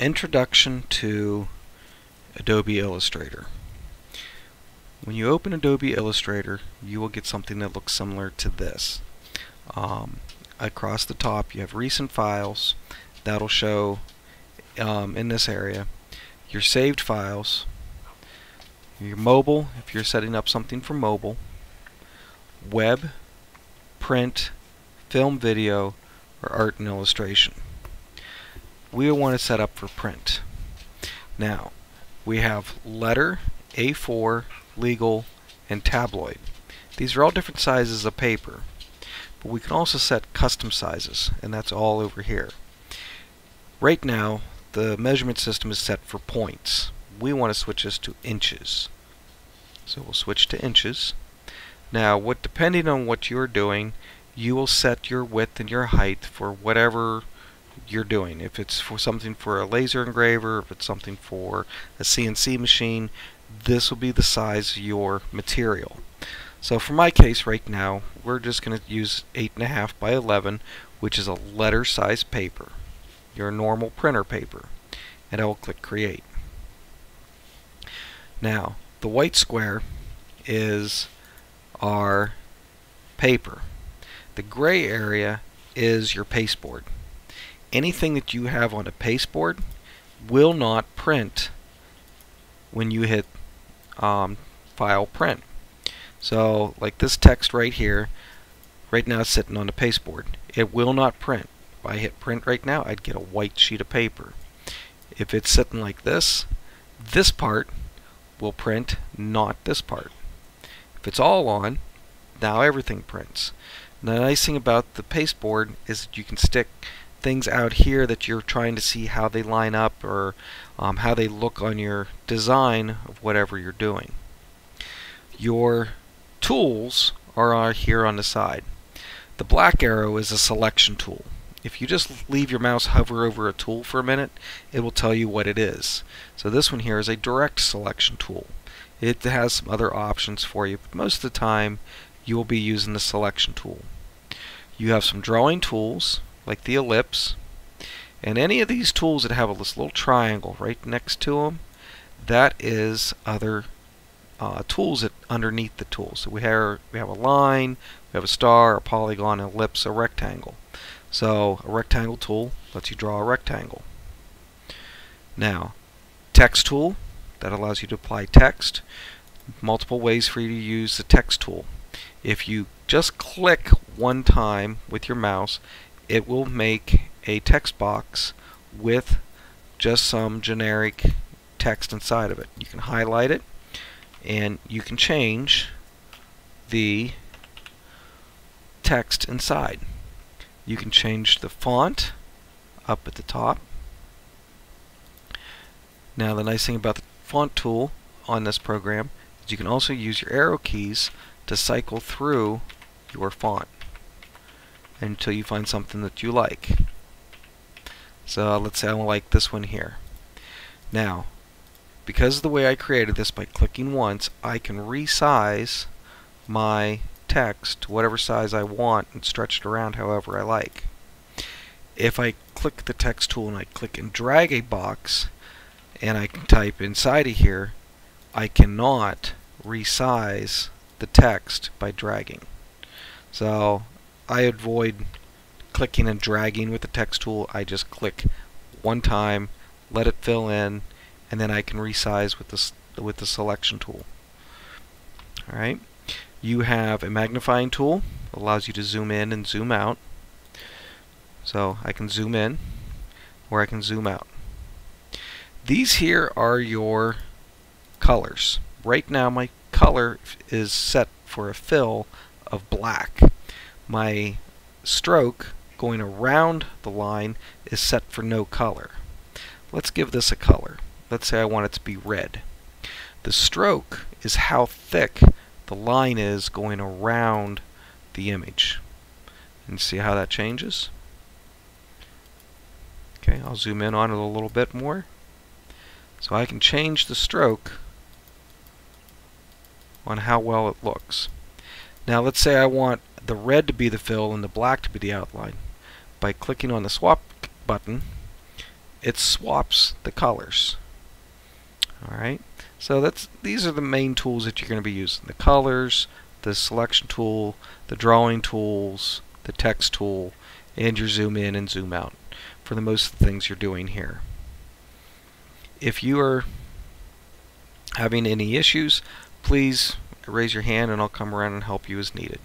Introduction to Adobe Illustrator. When you open Adobe Illustrator, you will get something that looks similar to this. Um, across the top, you have recent files. That'll show um, in this area your saved files, your mobile, if you're setting up something for mobile, web, print, film video, or art and illustration we want to set up for print. Now, we have letter, A4, legal, and tabloid. These are all different sizes of paper, but we can also set custom sizes, and that's all over here. Right now, the measurement system is set for points. We want to switch this to inches. So we'll switch to inches. Now, what depending on what you're doing, you will set your width and your height for whatever you're doing. If it's for something for a laser engraver, if it's something for a CNC machine, this will be the size of your material. So for my case right now, we're just going to use 8.5 by 11, which is a letter size paper, your normal printer paper. And I will click Create. Now, the white square is our paper. The gray area is your pasteboard anything that you have on a pasteboard will not print when you hit um, file print. So like this text right here, right now it's sitting on the pasteboard. It will not print. If I hit print right now, I'd get a white sheet of paper. If it's sitting like this, this part will print, not this part. If it's all on, now everything prints. the nice thing about the pasteboard is that you can stick things out here that you're trying to see how they line up or um, how they look on your design of whatever you're doing. Your tools are here on the side. The black arrow is a selection tool. If you just leave your mouse hover over a tool for a minute, it will tell you what it is. So this one here is a direct selection tool. It has some other options for you, but most of the time you will be using the selection tool. You have some drawing tools, like the ellipse. And any of these tools that have this little triangle right next to them, that is other uh, tools that underneath the tool. So we have we have a line, we have a star, a polygon, an ellipse, a rectangle. So a rectangle tool lets you draw a rectangle. Now, text tool that allows you to apply text. Multiple ways for you to use the text tool. If you just click one time with your mouse, it will make a text box with just some generic text inside of it. You can highlight it and you can change the text inside. You can change the font up at the top. Now the nice thing about the font tool on this program is you can also use your arrow keys to cycle through your font until you find something that you like. So uh, let's say I like this one here. Now, because of the way I created this by clicking once, I can resize my text to whatever size I want and stretch it around however I like. If I click the text tool and I click and drag a box and I can type inside of here, I cannot resize the text by dragging. So I avoid clicking and dragging with the text tool. I just click one time, let it fill in, and then I can resize with the, with the selection tool. Alright, you have a magnifying tool, that allows you to zoom in and zoom out. So I can zoom in, or I can zoom out. These here are your colors. Right now my color is set for a fill of black my stroke going around the line is set for no color. Let's give this a color. Let's say I want it to be red. The stroke is how thick the line is going around the image. And see how that changes? Okay, I'll zoom in on it a little bit more. So I can change the stroke on how well it looks. Now let's say I want the red to be the fill and the black to be the outline. By clicking on the swap button, it swaps the colors. Alright, so that's these are the main tools that you're going to be using. The colors, the selection tool, the drawing tools, the text tool, and your zoom in and zoom out for the most of the things you're doing here. If you are having any issues, please raise your hand and I'll come around and help you as needed.